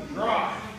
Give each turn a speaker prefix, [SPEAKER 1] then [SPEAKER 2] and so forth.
[SPEAKER 1] Drive.